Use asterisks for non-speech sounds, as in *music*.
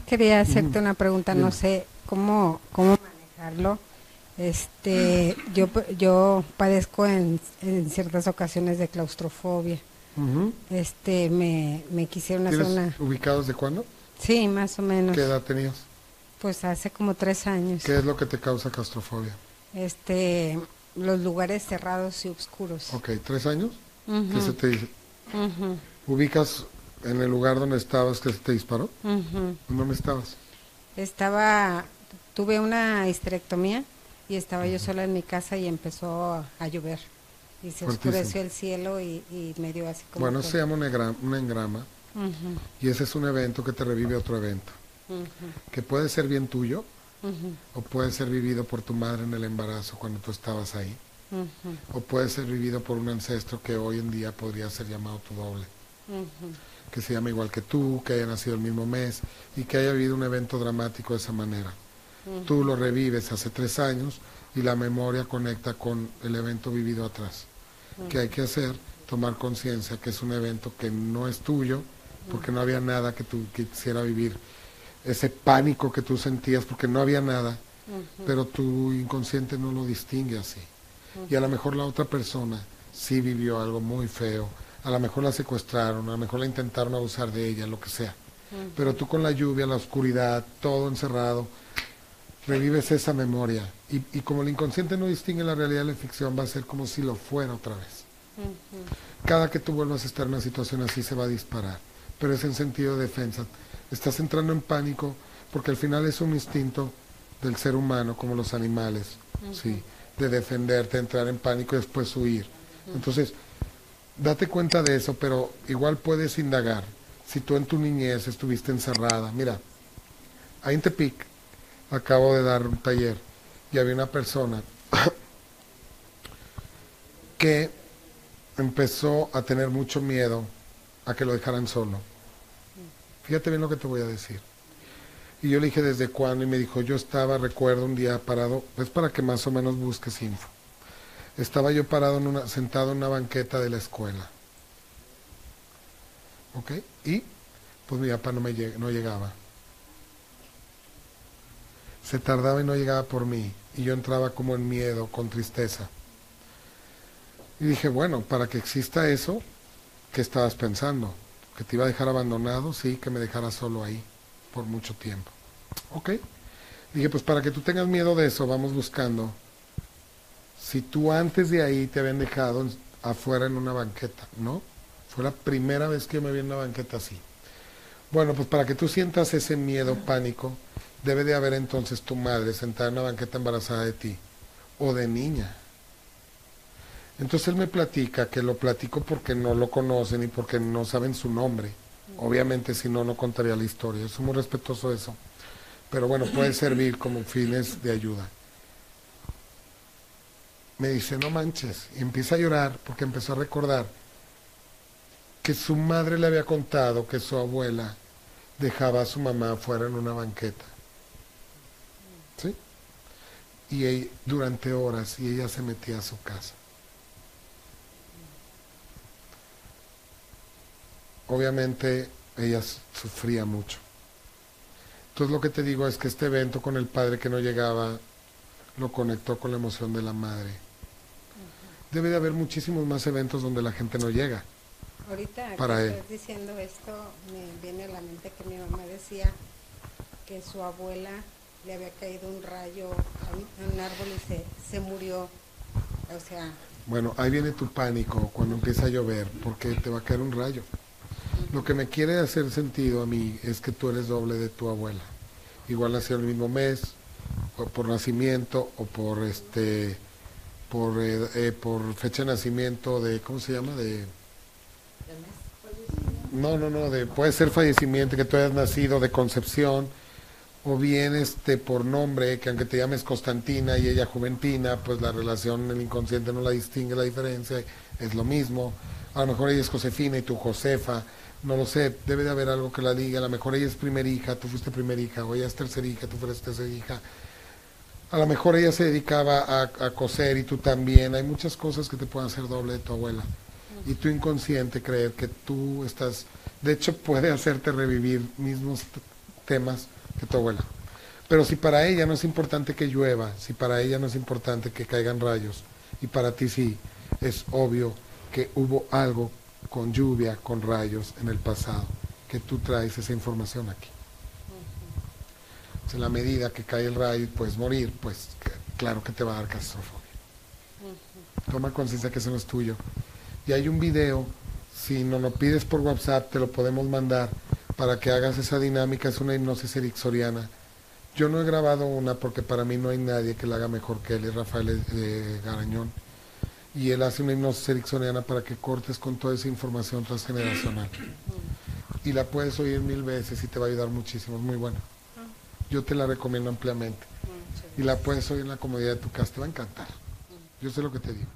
quería hacerte una pregunta, no sé cómo, cómo manejarlo. Este, yo, yo padezco en, en ciertas ocasiones de claustrofobia. Este, me, me quisieron hacer una... ¿Ubicados de cuándo? Sí, más o menos. ¿Qué edad tenías? Pues hace como tres años. ¿Qué es lo que te causa claustrofobia? Este, los lugares cerrados y oscuros. Ok, ¿tres años? ¿Qué se te dice? ¿Ubicas en el lugar donde estabas que se te disparó? ¿Dónde estabas? Estaba, tuve una histerectomía y estaba yo sola en mi casa y empezó a llover. Y se oscureció el cielo y, y, me dio así como... Bueno, se llama un engrama, y ese es un evento que te revive otro evento, que puede ser bien tuyo o puede ser vivido por tu madre en el embarazo cuando tú estabas ahí, o puede ser vivido por un ancestro que hoy en día podría ser llamado tu doble, que se llama igual que tú, que haya nacido el mismo mes y que haya vivido un evento dramático de esa manera. Tú lo revives hace tres años y la memoria conecta con el evento vivido atrás. ¿Qué hay que hacer? Tomar conciencia que es un evento que no es tuyo, porque no había nada que tú quisiera vivir. Ese pánico que tú sentías, porque no había nada, pero tu inconsciente no lo distingue así. Y a lo mejor la otra persona sí vivió algo muy feo, a lo mejor la secuestraron, a lo mejor la intentaron abusar de ella, lo que sea. Pero tú con la lluvia, la oscuridad, todo encerrado, revives esa memoria. Y, y, como el inconsciente no distingue la realidad de la ficción, va a ser como si lo fuera otra vez. Cada que tú vuelvas a estar en una situación así se va a disparar, pero es en sentido de defensa. Estás entrando en pánico porque al final es un instinto del ser humano, como los animales, ¿sí? de defenderte, entrar en pánico y después huir. Entonces, date cuenta de eso, pero igual puedes indagar. Si tú en tu niñez estuviste encerrada, mira, ahí en Tepic, acabo de dar un taller y había una persona *coughs* que empezó a tener mucho miedo a que lo dejaran solo. Fíjate bien lo que te voy a decir. Y yo le dije desde cuándo y me dijo, yo estaba, recuerdo un día parado, es para que más o menos busques info. Estaba yo parado en una, sentado en una banqueta de la escuela. ¿Ok? Y pues mi papá no, me no llegaba se tardaba y no llegaba por mí, y yo entraba como en miedo, con tristeza. Y dije, bueno, para que exista eso, ¿qué estabas pensando? ¿Que te iba a dejar abandonado? Sí, que me dejara solo ahí por mucho tiempo. Ok. Dije, pues para que tú tengas miedo de eso, vamos buscando. Si tú antes de ahí te habían dejado afuera en una banqueta, ¿no? Fue la primera vez que yo me vi en una banqueta así. Bueno, pues para que tú sientas ese miedo, pánico, debe de haber entonces tu madre sentada en una banqueta embarazada de ti o de niña. Entonces él me platica que lo platico porque no lo conocen y porque no saben su nombre. Obviamente si no, no contaría la historia. Soy muy respetuoso eso. Pero bueno, puede servir como fines de ayuda. Me dice, no manches. Y empieza a llorar porque empezó a recordar que su madre le había contado que su abuela dejaba a su mamá afuera en una banqueta y durante horas y ella se metía a su casa. Obviamente ella sufría mucho. Entonces lo que te digo es que este evento con el padre que no llegaba lo conectó con la emoción de la madre. Debe de haber muchísimos más eventos donde la gente no llega. Ahorita para que estás diciendo esto, me viene a la mente que mi mamá decía que su abuela le había caído un rayo a un árbol y se, se murió. O sea... Bueno, ahí viene tu pánico cuando empieza a llover, porque te va a caer un rayo. Lo que me quiere hacer sentido a mí es que tú eres doble de tu abuela. Igual nació el mismo mes, o por nacimiento, o por este por, eh, eh, por fecha de nacimiento de, ¿cómo se llama? De... No, no, no, de, puede ser fallecimiento, que tú hayas nacido de concepción, o bien este por nombre, que aunque te llames Constantina y ella Juventina, pues la relación el inconsciente no la distingue la diferencia, es lo mismo. A lo mejor ella es Josefina y tú Josefa, no lo sé, debe de haber algo que la diga, a lo mejor ella es primer hija, tú fuiste primer hija, o ella es tercera hija, tú fuiste tercera hija. A lo mejor ella se dedicaba a, coser y tú también. Hay muchas cosas que te pueden hacer doble de tu abuela. Y tu inconsciente creer que tú estás, de hecho *laughs* puede hacerte revivir mismos temas que tu abuela. Pero si para ella no es importante que llueva, si para ella no es importante que caigan rayos, y para ti sí, es obvio que hubo algo con lluvia, con rayos en el pasado, que tú traes esa información aquí. En la medida que cae el rayo y puedes morir, pues claro que te va a dar catastrofobia. Toma conciencia que eso no es tuyo. Y hay un video, si no lo pides por WhatsApp, te lo podemos mandar para que hagas esa dinámica, es una hipnosis ericksoniana. Yo no he grabado una porque para mí no hay nadie que la haga mejor que él, es Rafael eh, Garañón. Y él hace una hipnosis ericksoniana para que cortes con toda esa información transgeneracional. Y la puedes oír mil veces y te va a ayudar muchísimo, es muy buena. Yo te la recomiendo ampliamente. Y la puedes oír en la comodidad de tu casa, te va a encantar. Yo sé lo que te digo.